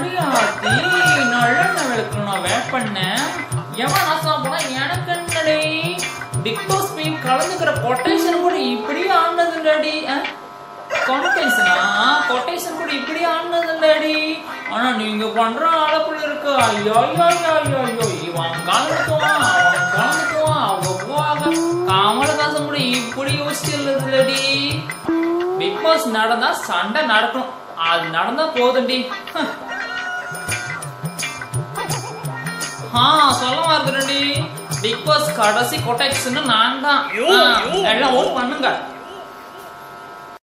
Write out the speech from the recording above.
அடியாத்தி நல்லெண்ண விளக்கணும் வேப்பண்ண எவன் ஆசா போனா எனக்கு என்னடி? பிக் பாஸ் மீன் கலந்துக்கிற கொட்டேஷன் கூட இப்படி ஆனது இல்லடி கொட்டேஷனா கொட்டேஷன் கூட இப்படி ஆனது ஆனா நீங்க பண்ற ஆளப்புள்ள இருக்கு. ஐயோ ஐயோ ஐயோ ஐயோ ஐயோ. இவன் கலந்துக்குவான் அவன் கலந்துக்குவான். அவங்க போவாங்க கமலஹாசன் கூட இப்படி யோசிச்சு இல்லடி பிக் பாஸ் நடந்தா சண்டை நடக்கும். அது நடந்தா போதுண்டி ஆ சொல்ல மறந்துடுடி பிக் பாஸ் கடைசி கொட்டேஷன் நான் தான். எல்லாம் ஓட் பண்ணுங்க.